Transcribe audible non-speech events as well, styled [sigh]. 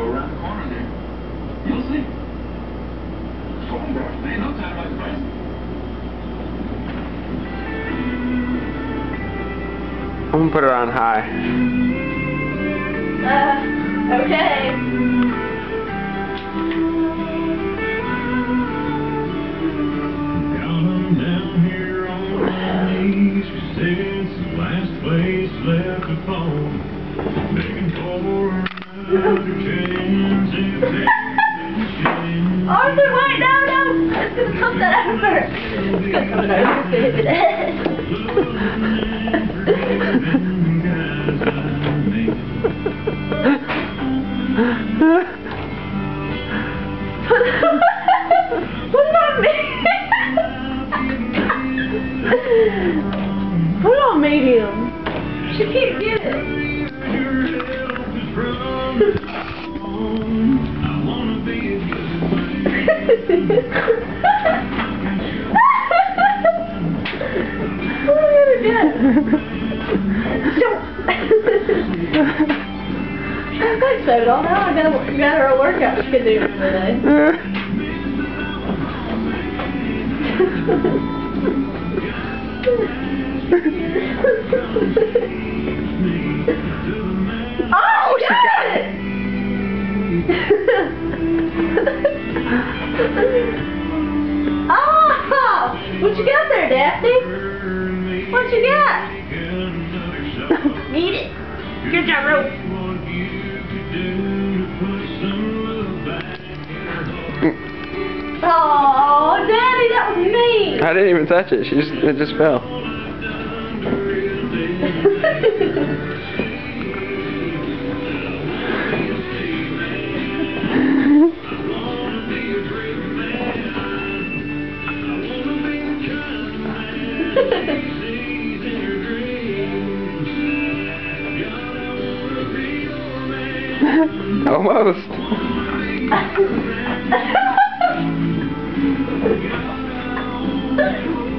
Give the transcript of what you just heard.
go around the corner there. You'll see. Photograph. Ain't no time like the present. I'm gonna put it on high. Uh, okay. Down, down here on my knees, since the last place left to fall. Begging for another chance no! It's gonna come that gonna come that over. It's gonna hit Forgiving guys I make. Put on me! Put on medium. [laughs] She can't get it. We gonna do? I sewed all now. I got, got her a workout she could do today. oh, she got it! oh, what you got there, Daphne? What you got? [laughs] Eat it. Good job, Rose. Oh, Daddy, that was me. I didn't even touch it. She just it just fell. [laughs] [laughs] Almost. [laughs]